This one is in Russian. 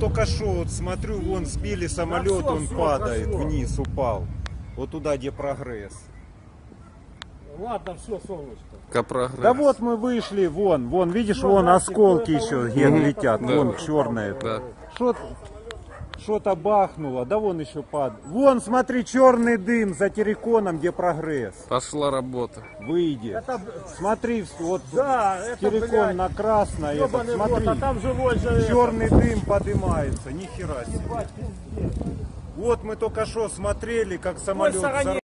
Только что вот смотрю, вон сбили самолет, всё, он всё, падает прошло. вниз, упал. Вот туда, где прогресс. Ладно, все, солнышко. Капрогресс. Да вот мы вышли, вон, вон, видишь, Всё, вон осколки еще ген летят, это вон было. черное. Да. Что что-то бахнуло, да вон еще падает. Вон, смотри, черный дым за терриконом, где прогресс. Пошла работа. Выйди. Это, Смотри, вот да, это, террикон блядь, на красное, этот, смотри. а там живой же... Черный дым поднимается, нихера себе. Ебать. Вот мы только что смотрели, как самолет